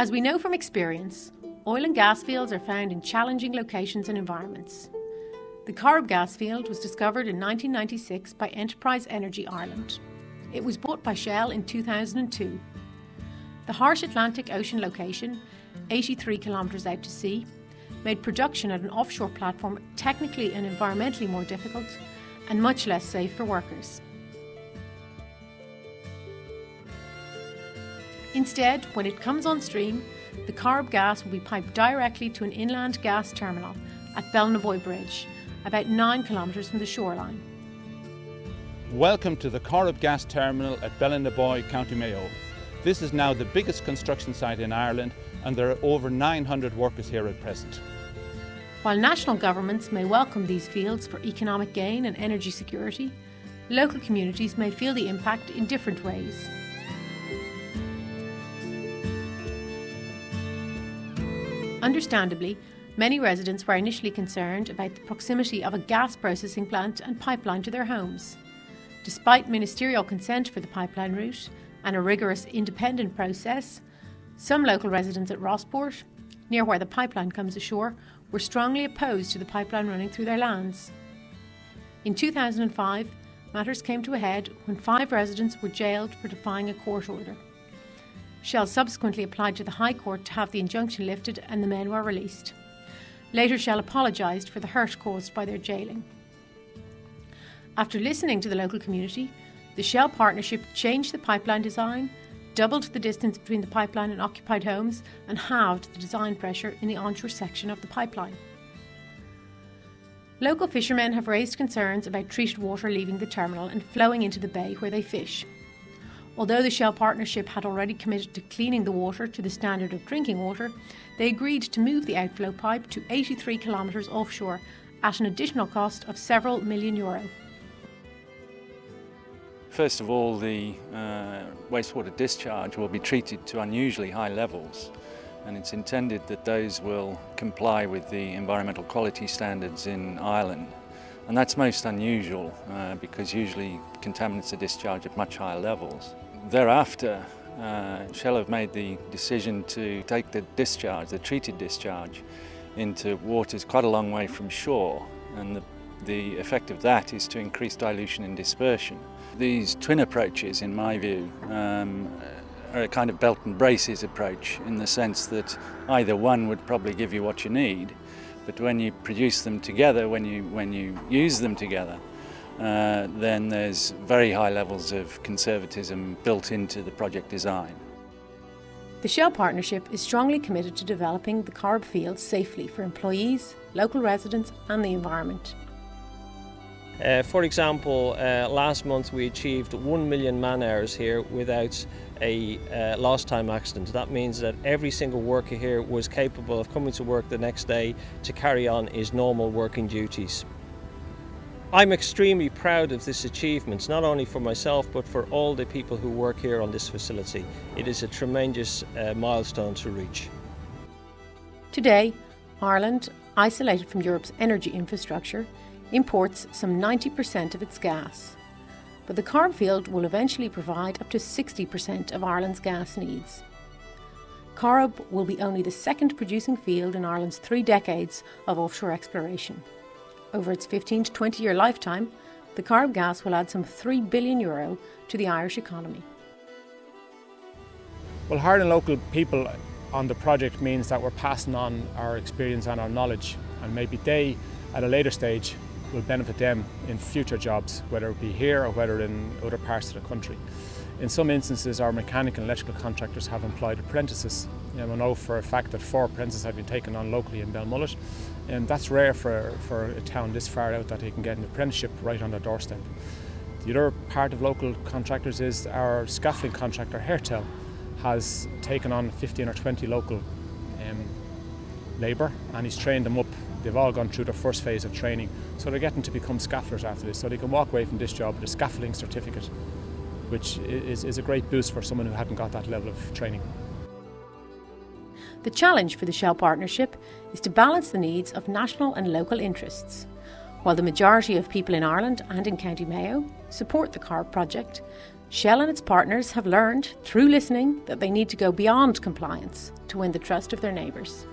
As we know from experience, oil and gas fields are found in challenging locations and environments. The Corrib gas field was discovered in 1996 by Enterprise Energy Ireland. It was bought by Shell in 2002. The harsh Atlantic Ocean location, 83 kilometres out to sea, made production at an offshore platform technically and environmentally more difficult and much less safe for workers. Instead, when it comes on stream, the Corrib gas will be piped directly to an inland gas terminal at Bellanaboy Bridge, about 9 kilometres from the shoreline. Welcome to the Corrib Gas Terminal at Bellanaboy, County Mayo. This is now the biggest construction site in Ireland and there are over 900 workers here at present. While national governments may welcome these fields for economic gain and energy security, local communities may feel the impact in different ways. Understandably, many residents were initially concerned about the proximity of a gas processing plant and pipeline to their homes. Despite ministerial consent for the pipeline route and a rigorous independent process, some local residents at Rossport, near where the pipeline comes ashore, were strongly opposed to the pipeline running through their lands. In 2005, matters came to a head when five residents were jailed for defying a court order. Shell subsequently applied to the High Court to have the injunction lifted and the men were released. Later, Shell apologised for the hurt caused by their jailing. After listening to the local community, the Shell partnership changed the pipeline design, doubled the distance between the pipeline and occupied homes, and halved the design pressure in the onshore section of the pipeline. Local fishermen have raised concerns about treated water leaving the terminal and flowing into the bay where they fish. Although the Shell partnership had already committed to cleaning the water to the standard of drinking water, they agreed to move the outflow pipe to 83 kilometres offshore at an additional cost of several million euro. First of all, the uh, wastewater discharge will be treated to unusually high levels and it's intended that those will comply with the environmental quality standards in Ireland. And that's most unusual uh, because usually contaminants are discharged at much higher levels. Thereafter, uh, Shell have made the decision to take the discharge, the treated discharge, into waters quite a long way from shore. And the, the effect of that is to increase dilution and dispersion. These twin approaches, in my view, um, are a kind of belt and braces approach in the sense that either one would probably give you what you need, but when you produce them together, when you, when you use them together, uh, then there's very high levels of conservatism built into the project design. The Shell Partnership is strongly committed to developing the Corrib field safely for employees, local residents and the environment. Uh, for example, uh, last month we achieved 1 million man hours here without a uh, lost time accident. That means that every single worker here was capable of coming to work the next day to carry on his normal working duties. I'm extremely proud of this achievement, not only for myself but for all the people who work here on this facility. It is a tremendous uh, milestone to reach. Today, Ireland, isolated from Europe's energy infrastructure, imports some 90% of its gas. But the Corrib field will eventually provide up to 60% of Ireland's gas needs. Corrib will be only the second producing field in Ireland's three decades of offshore exploration. Over its 15 to 20 year lifetime, the Corrib gas will add some 3 billion euro to the Irish economy. Well, hiring local people on the project means that we're passing on our experience and our knowledge, and maybe they, at a later stage, will benefit them in future jobs, whether it be here or whether in other parts of the country. In some instances, our mechanical and electrical contractors have employed apprentices. Know, I know for a fact that four apprentices have been taken on locally in Belmullet, and that's rare for, for a town this far out that they can get an apprenticeship right on their doorstep. The other part of local contractors is our scaffolding contractor, Hertel, has taken on 15 or 20 local labour and he's trained them up they've all gone through their first phase of training. So they're getting to become scaffolders after this. So they can walk away from this job with a scaffolding certificate, which is, is a great boost for someone who hadn't got that level of training. The challenge for the Shell partnership is to balance the needs of national and local interests. While the majority of people in Ireland and in County Mayo support the Corrib project, Shell and its partners have learned through listening that they need to go beyond compliance to win the trust of their neighbours.